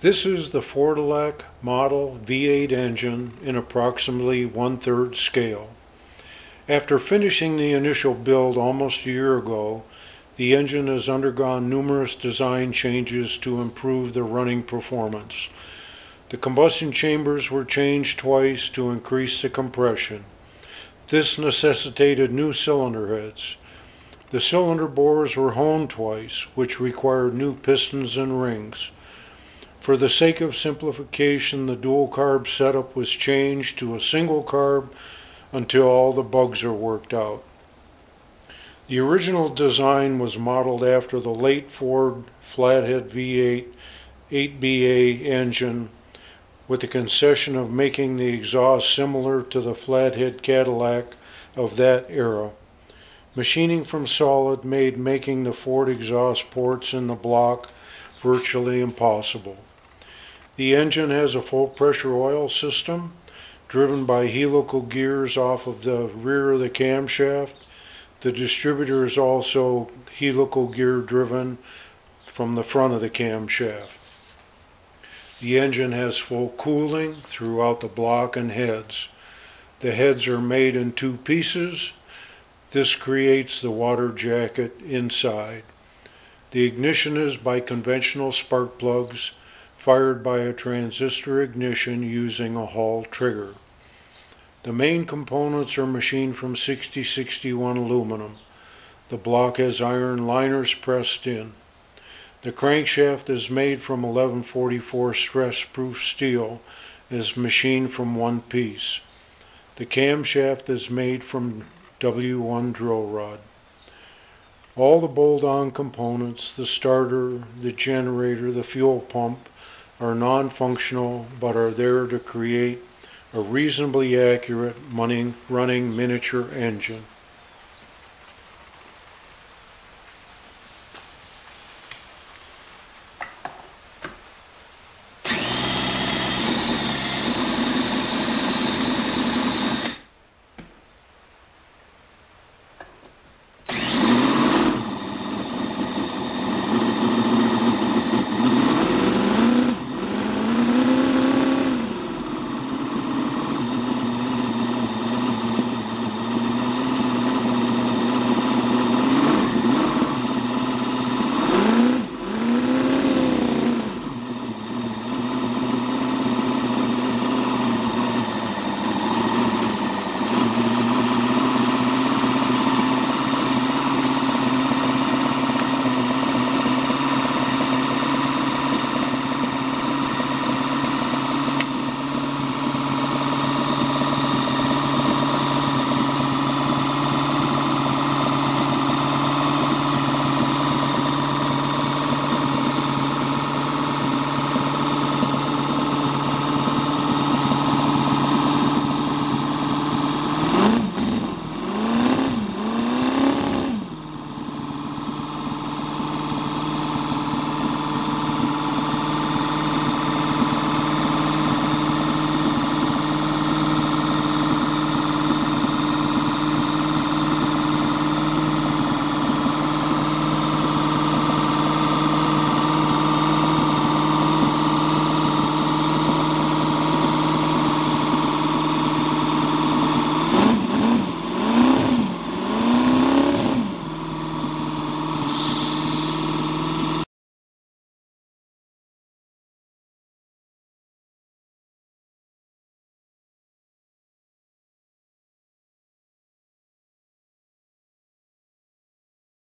This is the Fordillac model V8 engine in approximately one-third scale. After finishing the initial build almost a year ago, the engine has undergone numerous design changes to improve the running performance. The combustion chambers were changed twice to increase the compression. This necessitated new cylinder heads. The cylinder bores were honed twice, which required new pistons and rings. For the sake of simplification, the dual carb setup was changed to a single carb until all the bugs are worked out. The original design was modeled after the late Ford flathead V8 8BA engine with the concession of making the exhaust similar to the flathead Cadillac of that era. Machining from solid made making the Ford exhaust ports in the block virtually impossible. The engine has a full pressure oil system driven by helical gears off of the rear of the camshaft. The distributor is also helical gear driven from the front of the camshaft. The engine has full cooling throughout the block and heads. The heads are made in two pieces. This creates the water jacket inside. The ignition is by conventional spark plugs fired by a transistor ignition using a Hall trigger. The main components are machined from 6061 aluminum. The block has iron liners pressed in. The crankshaft is made from 1144 stress-proof steel is machined from one piece. The camshaft is made from W1 drill rod. All the bolt-on components, the starter, the generator, the fuel pump, are non-functional but are there to create a reasonably accurate running, running miniature engine.